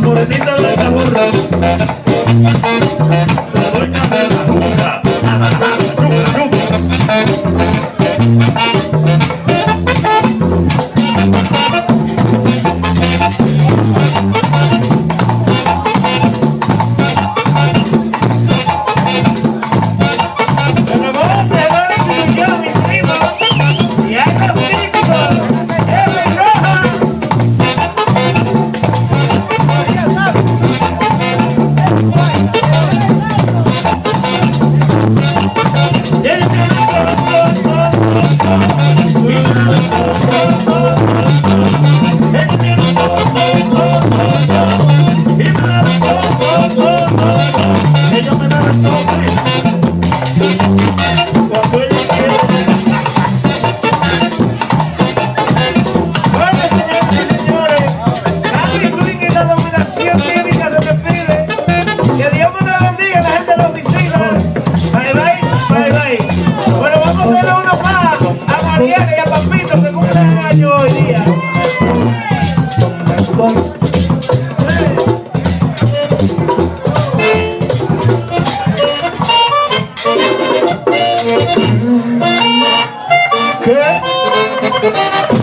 la morenita. La doña Mariana y a Papito que cumplen año hoy día. Música